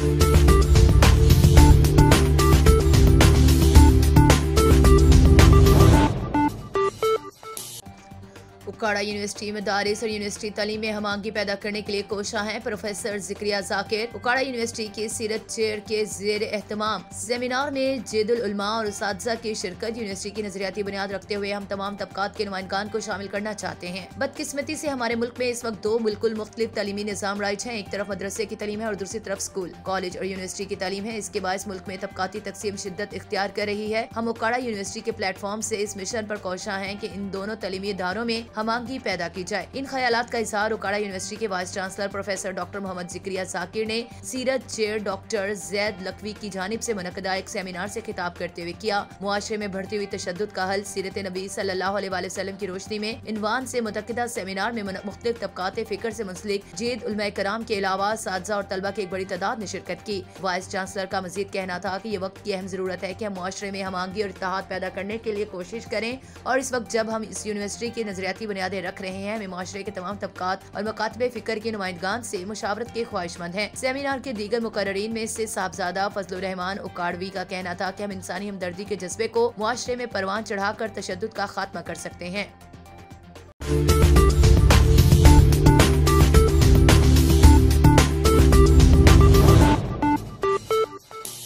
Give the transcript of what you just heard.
Thank you. Okara university में और university तलीम हमांगी पैदा करने के लिए कोशा है। प्रोफेसर जिक्रिया जाकिर, उकाड़ा यूनिवर्सिटी के सीरत चेयर के जेर एहतमाम। सेमिनार में जेदुलमा और इस की शिरकत, यूनिवर्सिटी की नजरियाती बुनियाद रखते हुए हम तमाम तबकात के नुमाइंदान को शामिल करना चाहते हैं। बदकिस्मती से हमारे मुल्क में इस वक्त दो बिल्कुल मुख्तलिफ़ तलीमी निज़ाम राइज है। एक तरफ़ मदरसे की तलीम है और दूसरी तरफ़ स्कूल, कॉलेज और यूनिवर्सिटी की तलीम है। इसके बायस मुल्क में तबकाती तकसीम शिद्दत इख्तियार कर रही है। हम उकाड़ा यूनिवर्सिटी के प्लेटफॉर्म ऐसी इस मिशन आरोप कोशा है की इन दोनों तलीमी इदारों में हमांगी पैदा की जाए। इन ख्याल का इजहार उकाड़ा यूनिवर्सिटी के vice chancellor professor doctor Mohammad Zakariya Zakir ने सीरत चेयर डॉक्टर जैद लकवी की जानब ऐसी मनदा एक सेमिनार ऐसी से खिताब करते हुए किया। मुआरे में बढ़ती हुई तशद का हल सीरत नबी सल्लाम की रोशनी में इनवान से मुतदा सेमिनार में मुख्तलिफ़ तबकात फ़िक्र ऐसी मुंसलिक जेद कराम के अलावा साजा और तलबा की एक बड़ी तादाद ने शिरकत की। वाइस चांसलर का मजीद कहना था की ये वक्त की अहम ज़रूरत है की हम मुआरे में हमांगी और इतिहाद पैदा करने के लिए कोशिश करें और इस वक्त जब हम इस यूनिवर्सिटी के नजरियाती बुनियादें रख रहे हैं। हमें माशरे के तमाम तबकात और मकातब फ़िक्र के नुमाइंदगान से मुशावरत के ख्वाहिशमंद हैं। सेमिनार के दीगर मुकर्रीन में से साहबजादा फजल रहमान उकाड़वी का कहना था की हम इंसानी हमदर्दी के जज्बे को माशरे में परवान चढ़ा कर तशद का खात्मा कर सकते हैं।